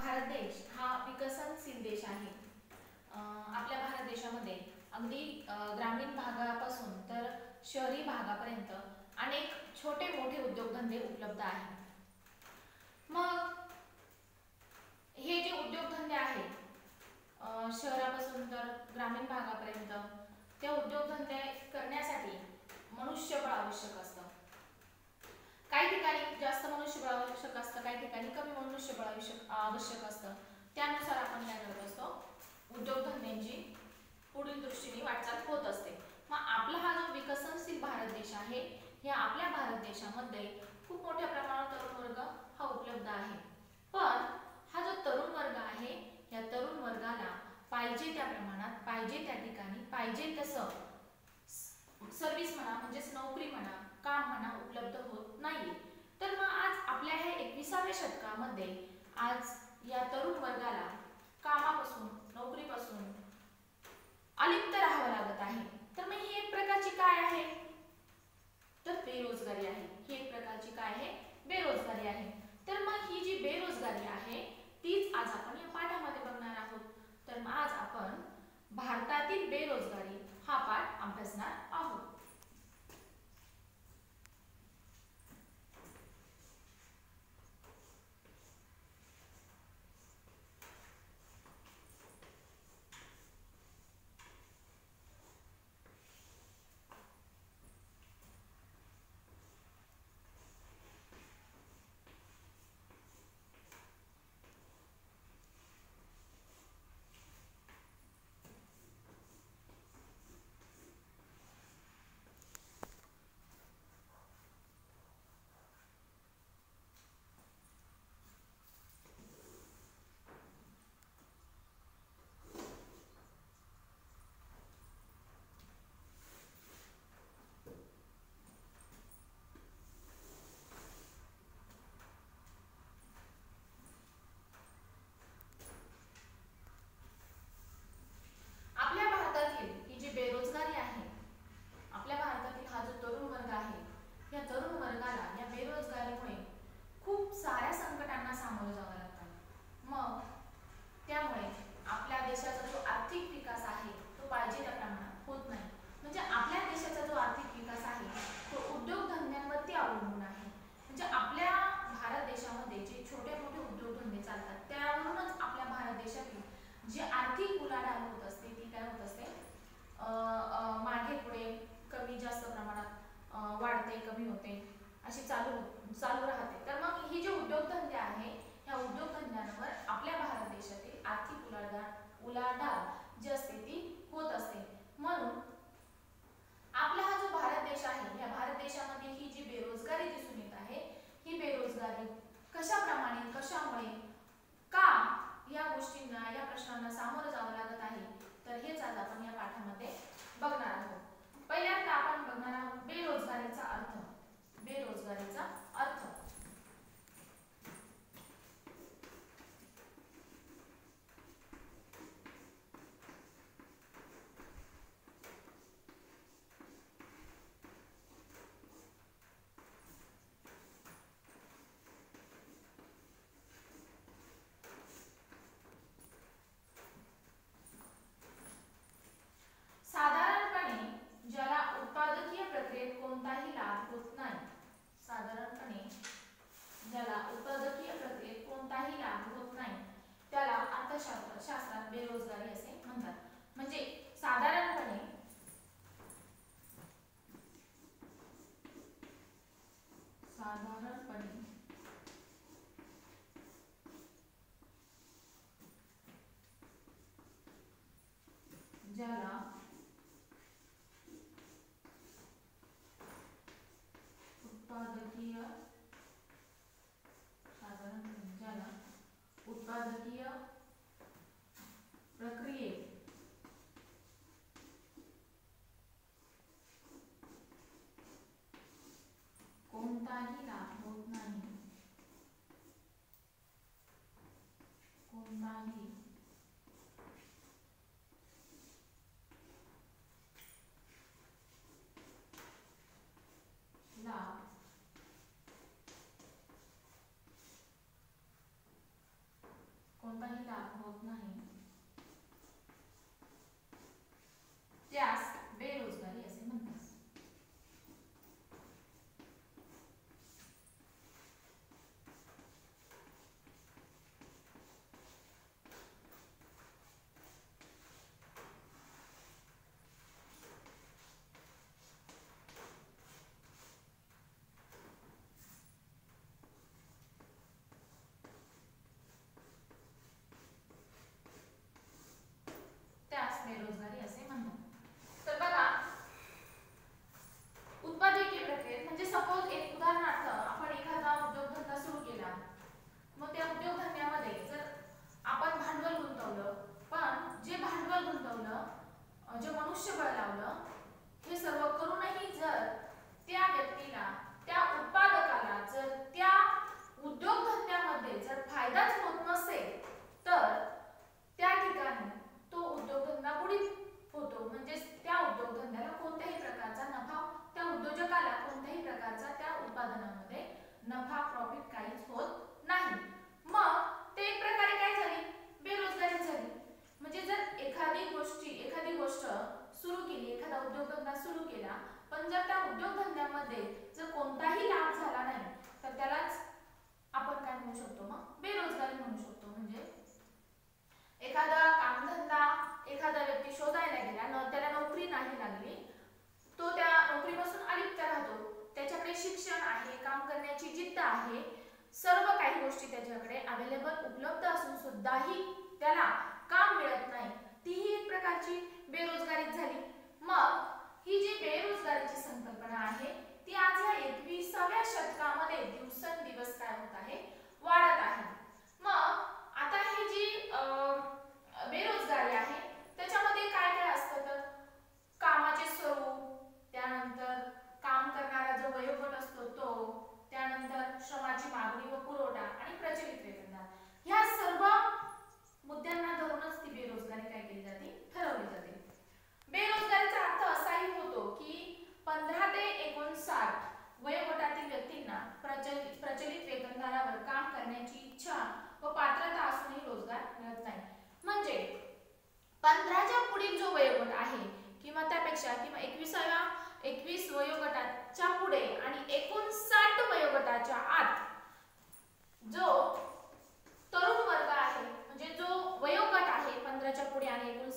भारत देश हा विकसनशील देश आहे. आपल्या भारत देशामध्ये अगदी ग्रामीण भागापासून तर शहरी भागापर्यंत अनेक छोटे मोठे उद्योगधंदे उपलब्ध आहेत. मग हे जे उद्योगधंदे आहेत शहरापासून तर ग्रामीण भागापर्यंत ते उद्योगधंदे करण्यासाठी मनुष्यबळ आवश्यक असतं. काही ठिकाणी जास्त मनुष्यबळ आवश्यक असतं काही ठिकाणी कमी मनुष्यबळ आवश्यक आवश्यक असतं. त्यानुसार आपण काय करत असतो? उद्योगधंद्यांची पुढील दृष्टीने वाटचाल होत असते. मग आपला हा जो विकसनशील भारत देश आहे या आपल्या भारत देशामध्ये खूप मोठ्या प्रमाणात तरुण वर्ग हा उपलब्ध आहे. पण हा जो तरुण वर्ग आहे या तरुण वर्गाला पाहिजे त्या प्रमाणात पाहिजे त्या ठिकाणी पाहिजे तसं सर्व्हिस म्हणा म्हणजेच नोकरी म्हणा काम म्हणा उपलब्ध होत नाही तर मग आज आपल्या ह्या एकविसाव्या शतकामध्ये आज या तरुण वर्गाला कामापासून नोकरीपासून अलिप्त राहावं लागत आहे. तर मग ही एक प्रकारची काय आहे? तर बेरोजगारी आहे. ही एक प्रकारची काय आहे? बेरोजगारी आहे. तर मग ही जी बेरोजगारी आहे तीच आज आपण या पाठामध्ये बघणार आहोत. तर मग आज आपण भारतातील बेरोजगारी हा पाठ अभ्यासणार आहोत.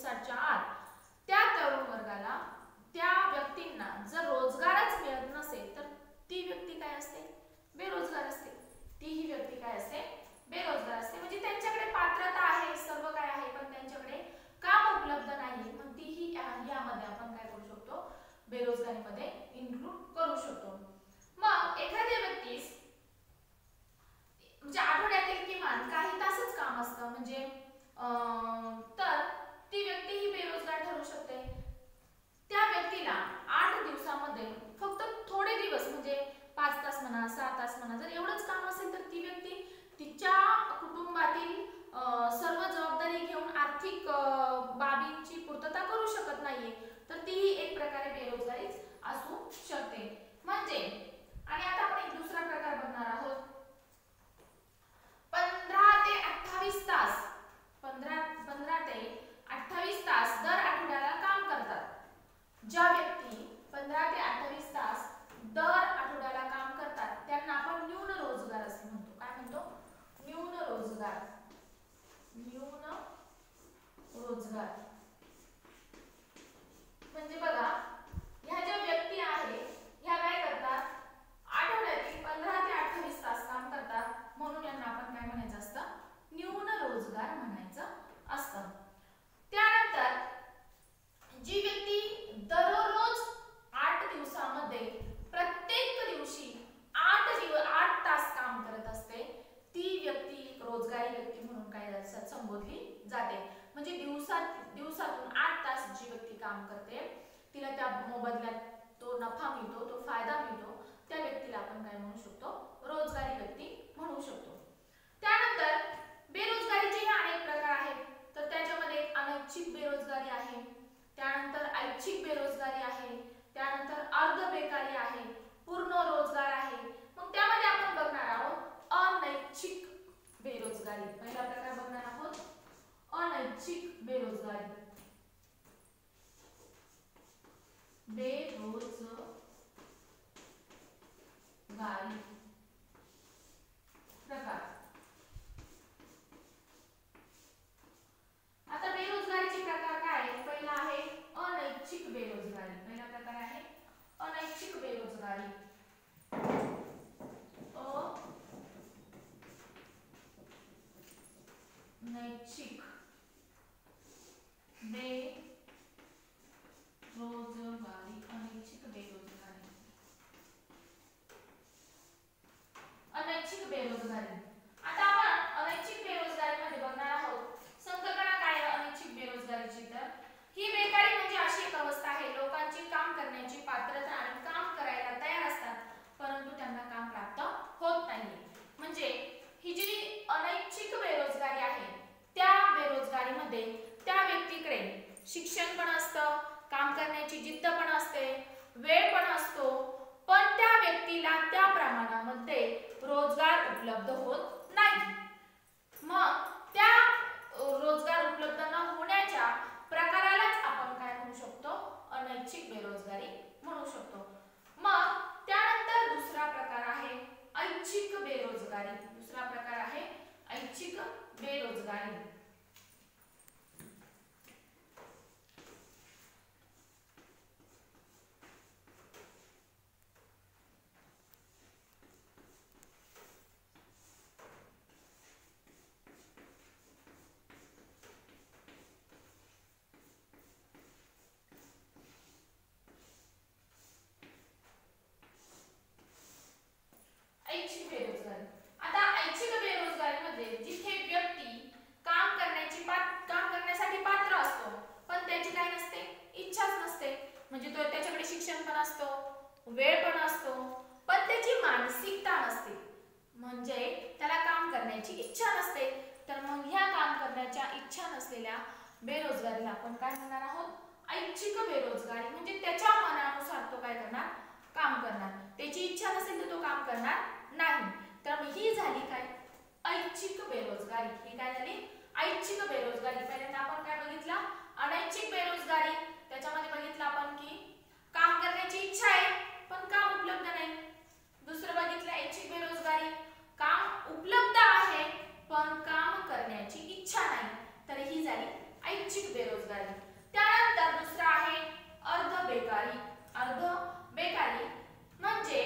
दिवसाच्या आत त्या तरुण वर्गाला त्या व्यक्तींना जर रोजगारच मिळत नसेल तर ती व्यक्ती काय असते? बेरोजगार असते. ती ही व्यक्ती काय असते? बेरोजगार असते. म्हणजे त्यांच्याकडे पात्रता आहे सर्व काय आहे पण त्यांच्याकडे काम उपलब्ध नाही. मग तीही यामध्ये आपण काय करू शकतो? बेरोजगारीमध्ये इन्क्लूड करू शकतो. मग एखाद्या व्यक्तीस म्हणजे आठवड्यातील किमान काही तासच काम असतं. म्हणजे तर ती व्यक्ती ही बेरोजगार ठरू शकते. त्या व्यक्तीला आठ दिवसामध्ये फक्त थोडे दिवस म्हणजे पाच तास म्हणा सहा तास म्हणा जर एवढंच काम असेल तर ती व्यक्ती तिच्या कुटुंबातील सर्व जबाबदारी घेऊन आर्थिक बाबींची पूर्तता करू शकत नाहीये तर तीही एक प्रकारे बेरोजगारीच असू शकते. म्हणजे जाते म्हणजे दिवसात दिवसातून आठ तास जी व्यक्ती काम करते तिला त्या मोबदल्यात तो नफा मिळतो तो फायदा मिळतो त्या व्यक्तीला आपण काय म्हणू शकतो? रोजगारी व्यक्ती म्हणू शकतो. त्यानंतर बेरोजगारीचे अनेक प्रकार आहेत. तर त्याच्यामध्ये अनैच्छिक बेरोजगारी आहे. त्यानंतर ऐच्छिक बेरोजगारी आहे. त्यानंतर अर्ध बेकारी आहे. पूर्ण रोजगार आहे. मग त्यामध्ये आपण बघणार आहोत अनैच्छिक बेरोजगारी. पहिला प्रकार बघणार आहोत. अनैच्छिक बेरोजगारी बेरोजगारी प्रकार आता बेरोजगारीचे प्रकार काय पहिला आहे अनैच्छिक बेरोजगारी पहिला प्रकार आहे अनैच्छिक बेरोजगारी अ वेळ पण असतो पण त्याची मानसिकता नसते म्हणजे त्याला काम करण्याची इच्छा नसते. तर मग ह्या काम करण्याच्या इच्छा नसलेल्या बेरोजगारीला आपण काय म्हणणार आहोत? ऐच्छिक बेरोजगारी. म्हणजे त्याच्या मनानुसार तो काय करणार? काम करणार. त्याची इच्छा नसेल तर तो काम करणार नाही. तर ही झाली काय? ऐच्छिक बेरोजगारी. ही काय झाली? ऐच्छिक बेरोजगारी. पहिल्यांदा आपण काय बघितला? अनैच्छिक बेरोजगारी. त्याच्यामध्ये बघितलं आपण की काम करण्याची इच्छा आहे. पण काम उपलब्ध नाही. दुसरं बघितलं ऐच्छिक बेरोजगारी. काम उपलब्ध आहे पण काम करण्याची इच्छा नाही. तर ही झाली ऐच्छिक बेरोजगारी. त्यानंतर दुसरं आहे अर्ध बेकारी. अर्ध बेकारी म्हणजे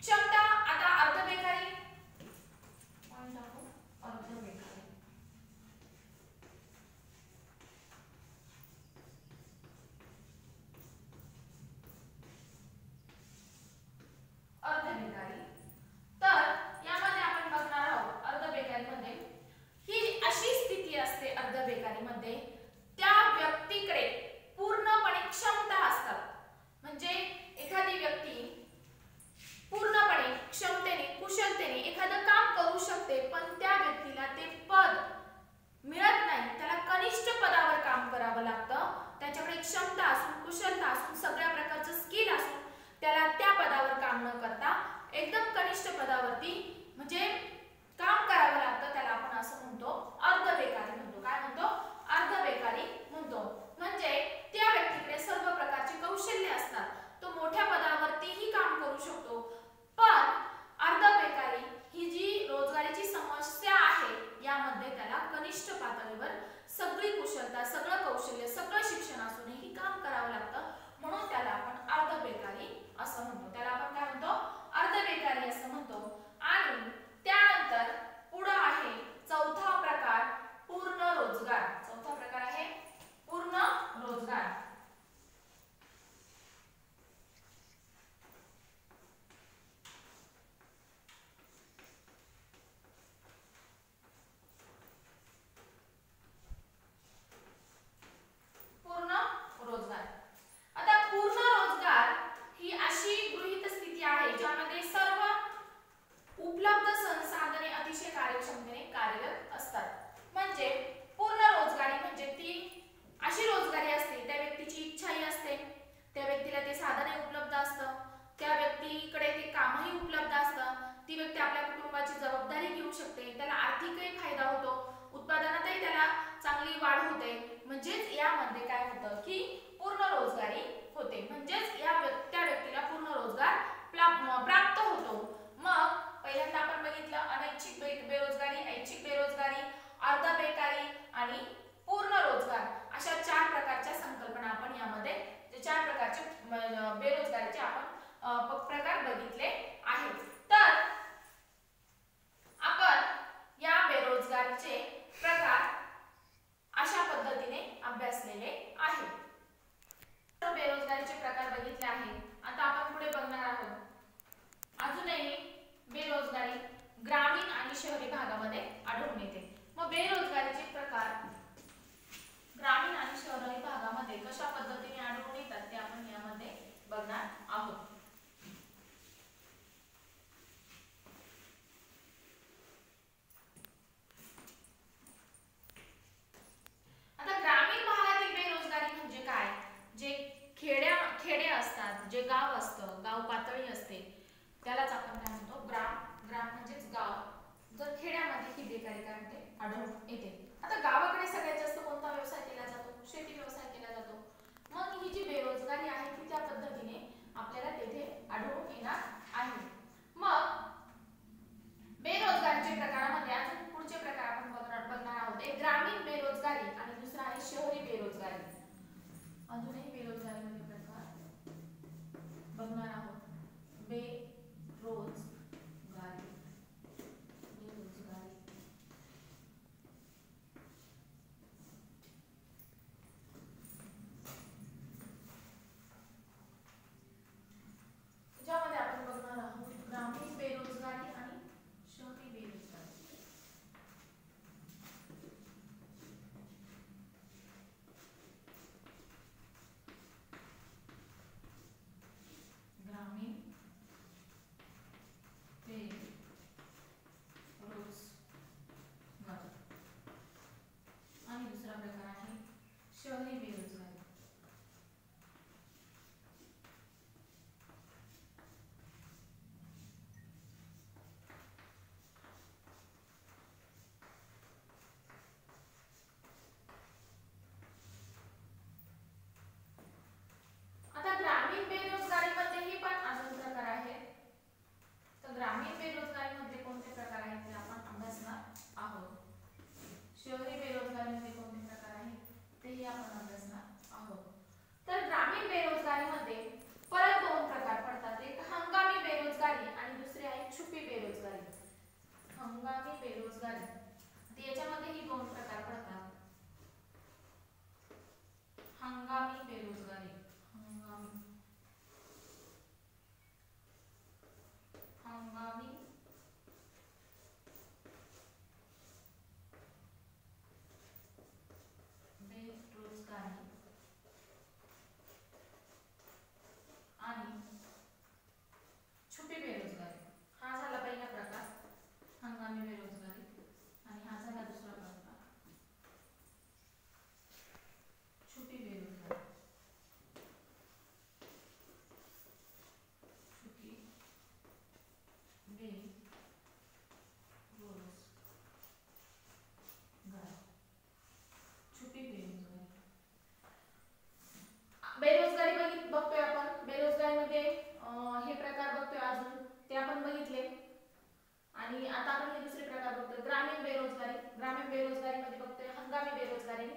क्षमता आता अर्ध बेकारी.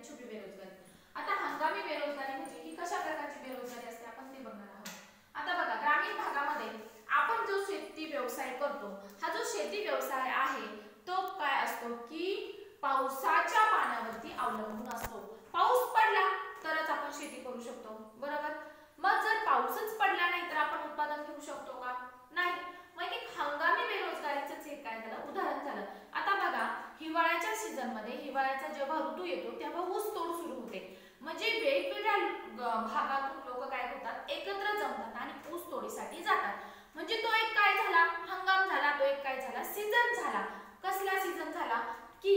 2 minutos, né? येतो तेव्हा ऊसतोड सुरू होते. म्हणजे वेगवेगळ्या भागातून लोक काय होतात एकत्र जमतात आणि ऊस तोडीसाठी जातात. म्हणजे तो एक काय झाला? हंगाम झाला तो एक काय झाला? सीझन झाला. कसला सीझन झाला? की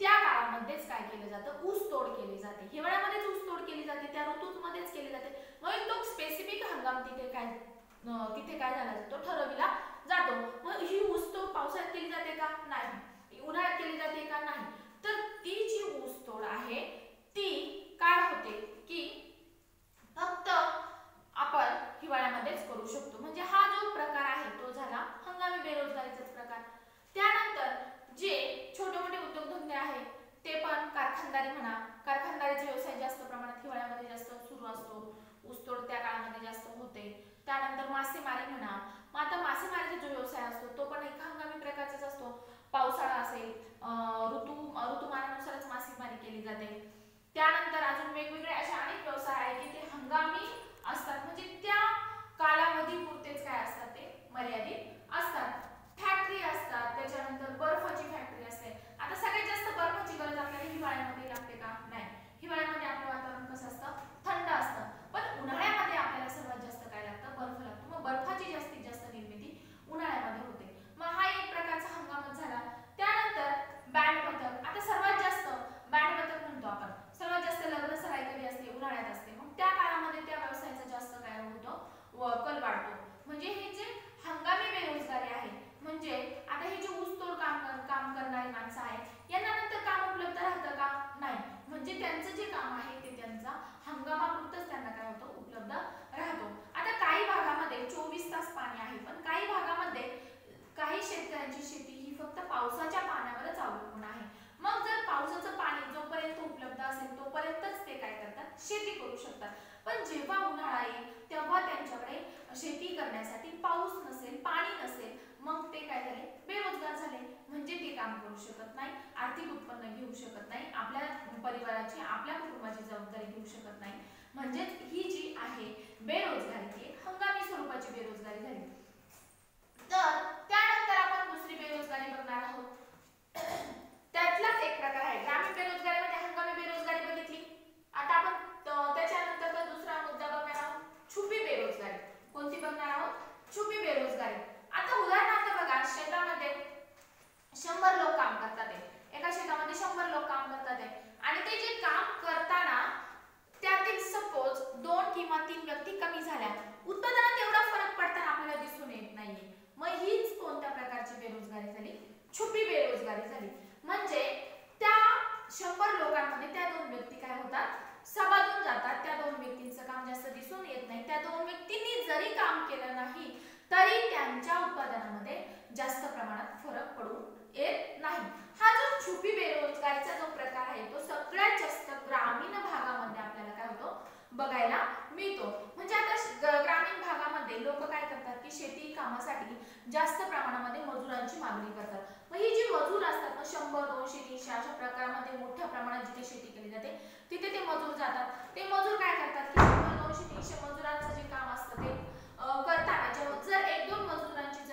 त्या काळामध्येच काय केलं जातं? ऊस तोड केली जाते. हिवाळ्यामध्येच ऊस तोड केली जाते त्या ऋतूत मध्येच केली जाते. मग तो स्पेसिफिक हंगाम तिथे काय तिथे काय झाला? जातो ठरविला काम करू शकत नाही आर्थिक उत्पन्न घेऊ शकत नाही आपल्या परिवाराची आपल्या कुटुंबाची जबाबदारी घेऊ शकत नाही. म्हणजेच ही जी आहे बेरोजगारी ती हंगामी स्वरूपाची बेरोजगारी झाली. तर त्यानंतर आपण दुसरी बेरोजगारी बघणार आहोत. त्यातलाच एक प्रकार आहे. ग्रामीण बेरोजगारीमध्ये हंगामी बेरोजगारी बघितली. आता आपण त्याच्यानंतर दुसरा मुद्दा बघणार आहोत. छुपी बेरोजगारी. कोणती बघणार आहोत? छुपी बेरोजगारी. आता उदाहरणार्थ बघा शेतामध्ये शंभर लोक काम करतात एका शेतामध्ये शंभर लोक काम करतात आणि ते जे काम करताना त्यातील सपोज दोन किंवा तीन व्यक्ती कमी झाल्या उत्पादनात एवढा फरक पडताना आपल्याला दिसून येत नाहीये. मग हीच कोणत्या प्रकारची बेरोजगारी झाली? छुपी बेरोजगारी झाली. म्हणजे त्या शंभर लोकांमध्ये त्या दोन व्यक्ती काय होतात? सबादून जातात. त्या दोन व्यक्तींचं काम जास्त दिसून येत नाही. त्या दोन व्यक्तींनी जरी काम केलं नाही तरी त्यांच्या उत्पादनामध्ये जास्त प्रमाणात फरक पडून येत नाही. हा जो छुपी बेरोजगारीचा जो प्रकार आहे तो सगळ्यात जास्त ग्रामीण भागामध्ये आपल्याला काय होतो? बघायला मिळतो. म्हणजे आता ग्रामीण भागामध्ये लोक काय करतात की शेती कामासाठी जास्त प्रमाणामध्ये मजुरांची मागणी करतात. मग ही जी मजूर असतात मग शंभर दोनशे तीनशे अशा प्रकारामध्ये मोठ्या प्रमाणात जिथे शेती केली जाते तिथे ते मजूर जातात. ते मजूर काय करतात की शंभर दोनशे तीनशे मजुरांचं जे काम असतं ते करताना जेव्हा जर एक दोन मजुरांची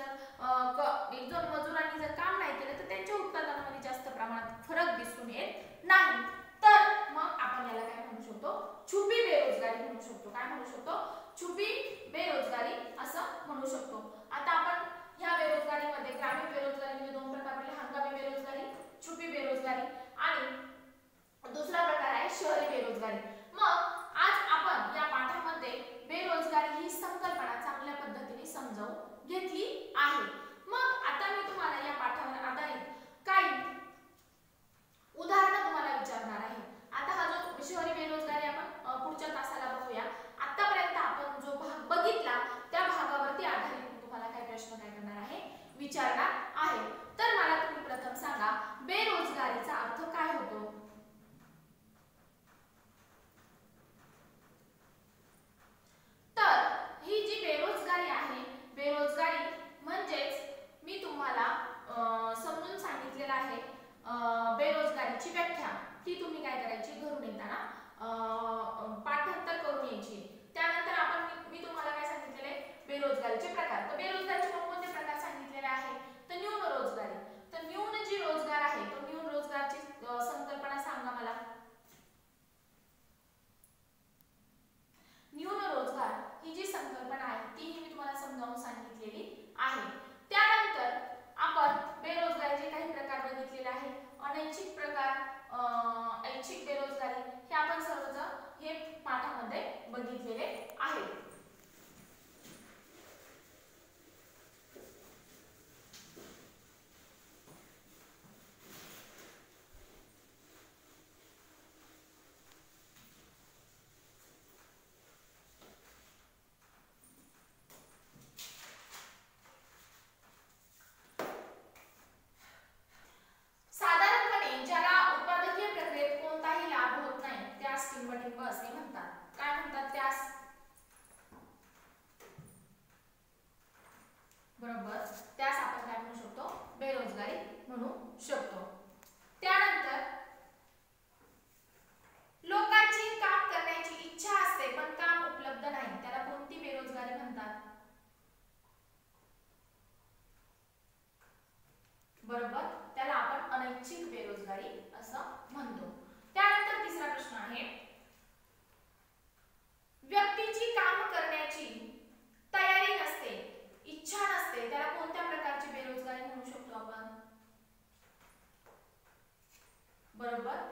एक दोन मजुरांनी जर काम नाही केलं तर त्यांच्या उत्पादनामध्ये जास्त प्रमाणात फरक दिसून येत नाही. तर मग आपण याला काय म्हणू शकतो? छुपी बेरोजगारी म्हणू शकतो. काय म्हणू शकतो? छुपी बेरोजगारी असं म्हणू शकतो आता आपण ह्या बेरोजगारीमध्ये ग्रामीण बेरोजगारीमध्ये दोन प्रकार पडले हंगामी बेरोजगारी छुपी बेरोजगारी आणि दुसरा प्रकार आहे शहरी बेरोजगारी मग आज आपण या पाठामध्ये बेरोजगारी ही संकल्पना चांगल्या पद्धतीने समजावून घेतली आहे मग आता मी तुम्हाला या पाठावर आधारित काही उदाहरणं तुम्हाला विचारणार आहे आता हा जो शहरी बेरोजगारी आपण पुढच्या तासाला बघूया आतापर्यंत आपण जो भाग बघितला त्या भागावरती आधारित मी तुम्हाला काय प्रश्न काय करणार आहे विचारणार आहे तर मला तुम्ही प्रथम सांगा बेरोजगारीचा अर्थ काय होतो तर ही जी बेरोजगारी आहे बेरोजगारी म्हणजेच मी तुम्हाला समजून सांगितलेलं आहे बेरोजगारीची व्याख्या ती तुम्ही काय करायची? घरून येताना पाठांतर करून यायची. त्यानंतर आपण मी तुम्हाला काय सांगितलेले बेरोजगारीचे प्रकार. तर बेरोजगारीचे कोणकोणते प्रकार सांगितलेले आहे? तर न्यून रोजगारी तर न्यून जी रोजगार आहे तो न्यून रोजगारची संकल्पना सांगा मला. न्यून रोजगार ही जी संकल्पना आहे तीही मी तुम्हाला समजावून सांगितलेली आहे. त्यानंतर आपण बेरोजगारीचे काही प्रकार बघितलेले आहे अनैच्छिक प्रकार ऐच्छिक बेरोजगारी हे आपण सर्वच हे पाठामध्ये बघितलेले आहे बरोबर